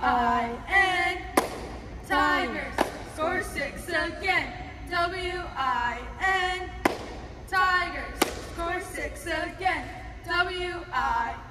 W-I-N. Tigers. Score six again. W-I-N. Tigers. Score six again. W-I-N.